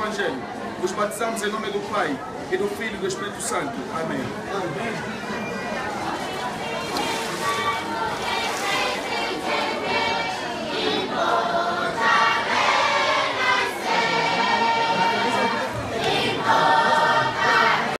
Evangelho. Vos batizamos em nome do Pai, e do Filho e do Espírito Santo. Amém. Amém.